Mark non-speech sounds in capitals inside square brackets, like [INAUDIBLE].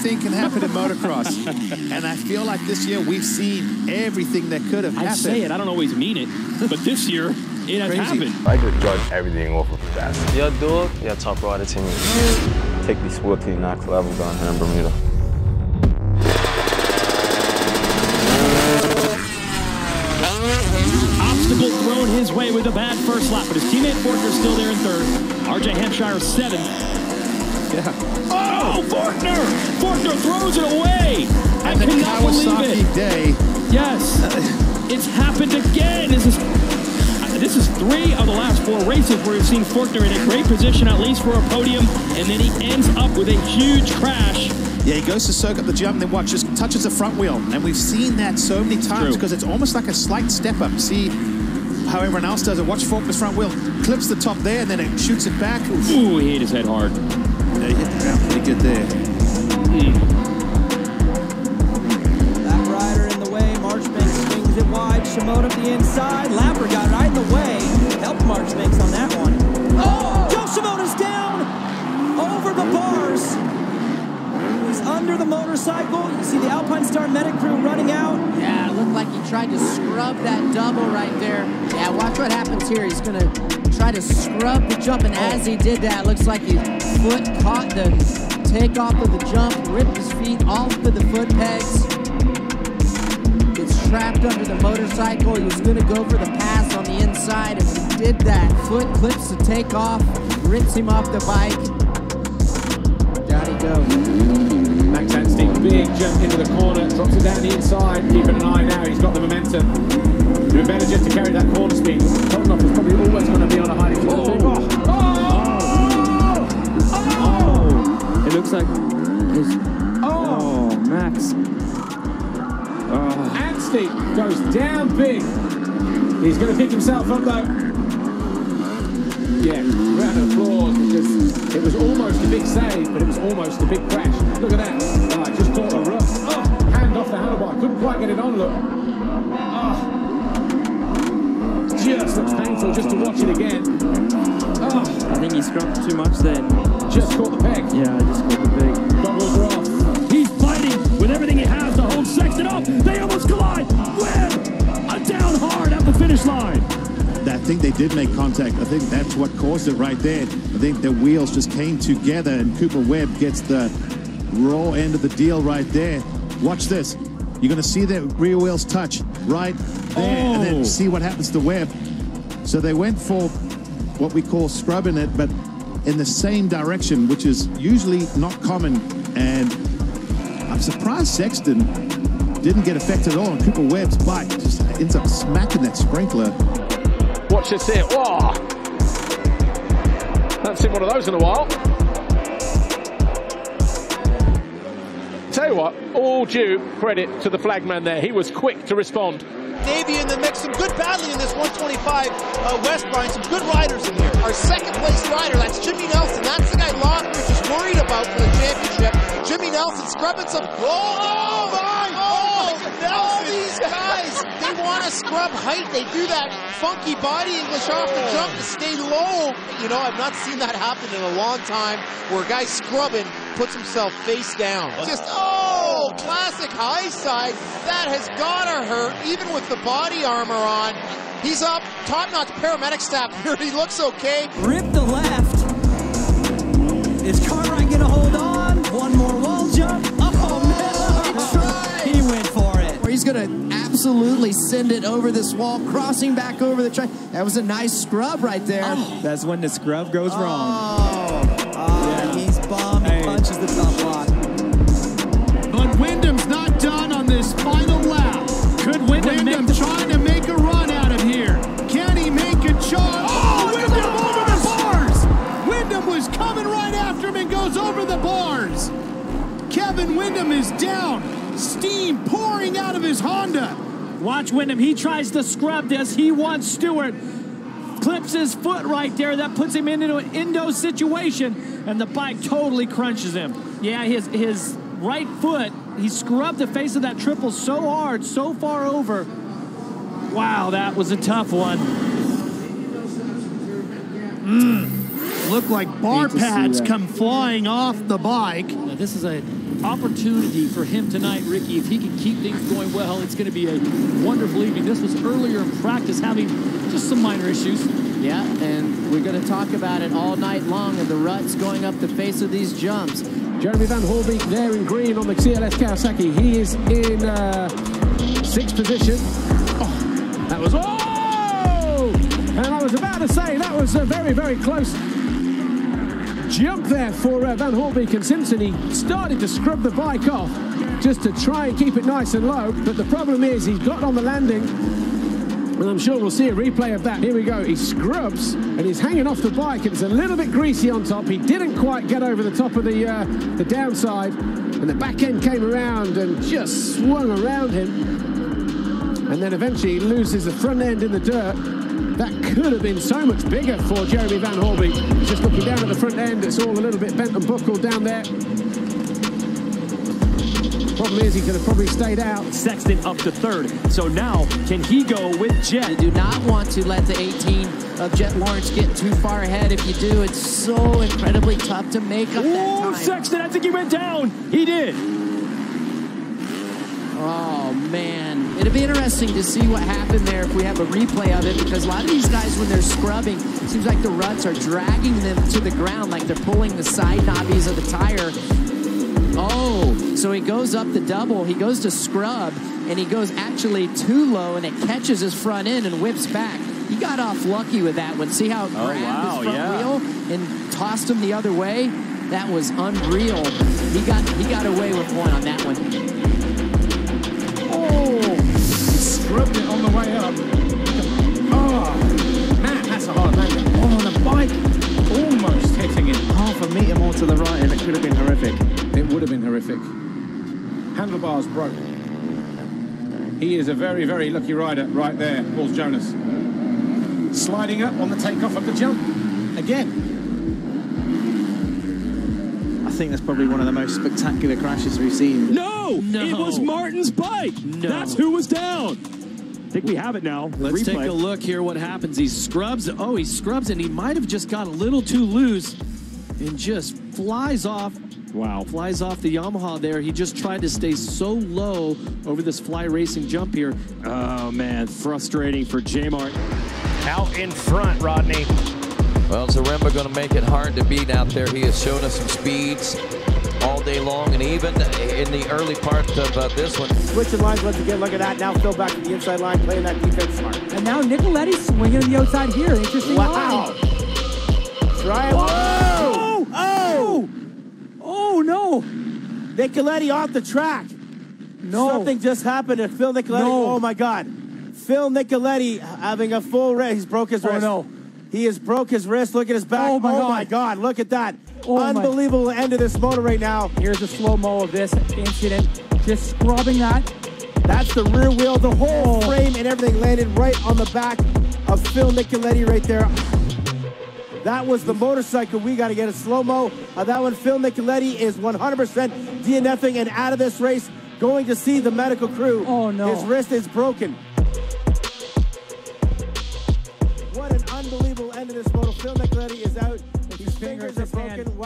anything can happen in motocross. and I feel like this year we've seen everything that could have happened. I say it, I don't always mean it, but this year it has Crazy. happened. I just judge everything off of that. Your då, your top rider team. Take this sport to the next level down here in Bermuda. Obstacle thrown his way with a bad first lap, but his teammate Fortner's still there in third. RJ Hampshire seventh. Yeah. [LAUGHS] Oh, Fortner! Fortner throws it away! I And the cannot believe Kawasaki it. day. Yes, [LAUGHS] it's happened again. This is this is three of the last four races where we've seen Fortner in a great position, at least for a podium, and then he ends up with a huge crash. Yeah, he goes to soak up the jump, and then watch, just touches the front wheel. And we've seen that so many times because it's almost like a slight step up. See how everyone else does it. Watch Fortner's front wheel, clips the top there, and then it shoots it back. Oof. Ooh, he hit his head hard. Ground pretty good there. That rider in the way. Marchbank swings it wide. Shimoda the inside. Lapper got right in the way. Helped Marchbanks on that one. Oh! Joe Shimoda's down! Over the bars. He's under the motorcycle. You see the Alpine Star medic crew running out. Yeah, it looked like he tried to scrub that double right there. Yeah, watch what happens here. He's gonna try to scrub the jump, and as he did that, looks like his foot caught the takeoff of the jump, ripped his feet off of the foot pegs. Gets trapped under the motorcycle. He was gonna go for the pass on the inside, and he did that, foot clips the takeoff, rips him off the bike. Down he goes. Max Anstey, big jump into the corner, drops it down the inside, keeping an eye now, he's got the momentum. Doing better just to carry that corner speed. Tottenham was probably always going to be on a high oh. oh! Oh, it looks like his. Oh. oh, Max. Oh, Anstey goes down big. He's going to pick himself up though. Yeah, round of applause because it was almost a big save, but it was almost a big crash. Look at that. Just looks painful just to watch it again. Oh, I think he scrubbed too much then. just caught the peg. Yeah, I just caught the big. Goggles are off. He's fighting with everything he has to hold Sexton off. They almost collide. Webb, a down hard at the finish line. I think they did make contact. I think that's what caused it right there. I think the wheels just came together, and Cooper Webb gets the raw end of the deal right there. Watch this. You're going to see the rear wheels touch right there, and Oh. then see what happens to Webb. So they went for what we call scrubbing it, but in the same direction, which is usually not common. And I'm surprised Sexton didn't get affected at all. And Cooper Webb's bike just ends up smacking that sprinkler. Watch this here. Whoa! Haven't seen one of those in a while. Tell you what, all due credit to the flagman there. He was quick to respond. Davey in the mix, some good battling in this 125 uh, West, Brian. Some good riders in here. Our second place rider, that's Jimmy Nelson. That's the guy Lockridge is worried about for the championship. Jimmy Nelson scrubbing some. Oh, my! Oh, all these guys, they want to scrub height. They do that funky body English off the jump to stay low. You know, I've not seen that happen in a long time where a guy scrubbing puts himself face down. Just, oh, classic high side. That has gotta hurt, even with the body armor on. He's up, top-notch paramedic staff here. [LAUGHS] He looks okay. Rip the left. Is Cartwright gonna hold on? One more wall jump. Oh, no. He went for it. Where he's gonna absolutely send it over this wall, crossing back over the track. That was a nice scrub right there. That's when the scrub goes wrong. Oh, Ah, he's bummed. He punches the top block. Windham's not done on this final lap. Could Windham, Windham make trying to make a run out of here. Can he make a charge? Oh, oh Windham over the bars! Windham was coming right after him and goes over the bars. Kevin Windham is down. Steam pouring out of his Honda. Watch Windham. He tries to scrub this. He wants Stewart. Clips his foot right there. That puts him into an endo situation, and the bike totally crunches him. Yeah, his his right foot. He scrubbed the face of that triple so hard, so far over. Wow, that was a tough one. Mm. Look like bar Hate to see pads come flying off the bike. Now, this is an opportunity for him tonight, Ricky. If he can keep things going well, it's going to be a wonderful evening. This was earlier in practice, having just some minor issues. Yeah, and we're going to talk about it all night long and the ruts going up the face of these jumps. Jeremy Van Horebeek there in green on the CLS Kawasaki. He is in uh, sixth position. Oh, that was oh! And I was about to say that was a very, very close jump there for uh, Van Horebeek and Simpson. He started to scrub the bike off just to try and keep it nice and low. But the problem is he's got on the landing. And I'm sure we'll see a replay of that. Here we go. He scrubs and he's hanging off the bike. It's a little bit greasy on top. He didn't quite get over the top of the uh, the downside, and the back end came around and just swung around him. And then eventually he loses the front end in the dirt. That could have been so much bigger for Jeremy Van Horebeek. Just looking down at the front end. It's all a little bit bent and buckled down there. Problem is, he could have probably stayed out. Sexton up to third. So now, can he go with Jet? You do not want to let the 18 of Jet Lawrence get too far ahead. If you do, it's so incredibly tough to make up that Oh, time. Sexton, I think he went down. He did. Oh man, it'd be interesting to see what happened there if we have a replay of it because a lot of these guys, when they're scrubbing, it seems like the ruts are dragging them to the ground, like they're pulling the side knobbies of the tire. Oh, so he goes up the double, he goes to scrub, and he goes actually too low, and it catches his front end and whips back. He got off lucky with that one. See how it Oh, grabbed wow, his front yeah. wheel and tossed him the other way? That was unreal. He got he got away with one on that one. Oh, scrubbed it on the way up. Handlebars broke. He is a very, very lucky rider right there, Paul Jonass. Sliding up on the takeoff of the jump. Again. I think that's probably one of the most spectacular crashes we've seen. No, No. it was Martin's bike. No. That's who was down. I think we have it now. Let's Replay. take a look here what happens. He scrubs. Oh, he scrubs and he might have just got a little too loose and just flies off. Wow. Flies off the Yamaha there. He just tried to stay so low over this fly racing jump here. Oh, man. Frustrating for J Mart. Out in front, Rodney. Well, Zaremba going to make it hard to beat out there. He has shown us some speeds all day long, and even in the early part of uh, this one. Switching lines once again. Look at that. Now Phil back to the inside line, playing that defense smart. And now Nicoletti swinging on the outside here. Interesting Wow. line. Try it. Whoa! Oh! Oh, no. Nicoletti off the track. No. Something just happened to Phil Nicoletti. No. Oh my God. Phil Nicoletti having a full wrist. He's broke his Oh, wrist. no. He has broke his wrist. Look at his back. Oh, oh, my God. God. Look at that. Oh, my- Unbelievable end of this motor right now. Here's a slow-mo of this incident. Just scrubbing that. That's the rear wheel. The whole oh. frame and everything landed right on the back of Phil Nicoletti right there. That was the motorcycle. We got to get a slow-mo of that one. Phil Nicoletti is 100% DNFing and out of this race, going to see the medical crew. Oh, no. His wrist is broken. What an unbelievable end of this motor. Phil Nicoletti is out. His fingers are his broken.